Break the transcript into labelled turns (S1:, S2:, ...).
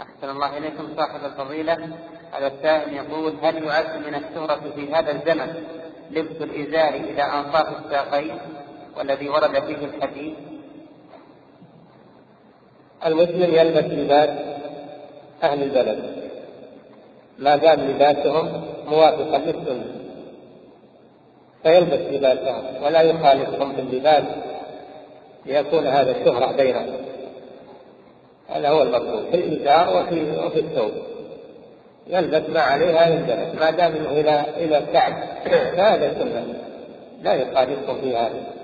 S1: أحسن الله إليكم صاحب الفضيلة. هذا السائل يقول هل يعد من الشهرة في هذا الزمن لبس الإزار إلى أنصاف الساقين والذي ورد فيه الحديث؟
S2: المسلم يلبس لباس أهل البلد. ما دام لباسهم موافقا للسنة. فيلبس لباسهم ولا يخالفهم في اللباس ليكون هذا شهرة بينهم. هذا هو المطلوب في الإزار وفي وفي الثوب. يلبس ما عليه هذا البلد ما دام إلى إلى الكعب. فهذا لا يخالفهم في هذا.